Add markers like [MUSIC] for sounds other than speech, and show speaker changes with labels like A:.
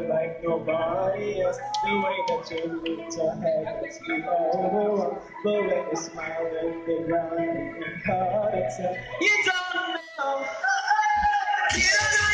A: like nobody else. The way that you look to heaven, you all the world. But when you smile at the ground, you can call it You don't know. [LAUGHS] You don't know you feel